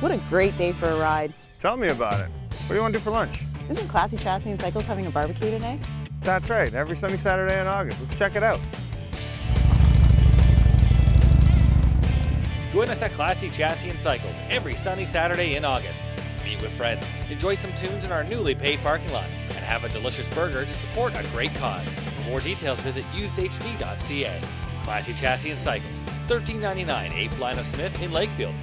What a great day for a ride. Tell me about it. What do you want to do for lunch? Isn't Classy Chassis and Cycles having a barbecue today? That's right, every sunny Saturday in August. Let's check it out. Join us at Classy Chassis and Cycles every sunny Saturday in August. Meet with friends, enjoy some tunes in our newly paved parking lot, and have a delicious burger to support a great cause. For more details, visit usedhd.ca. Classy Chassis and Cycles, 1399 8th line of Smith in Lakefield,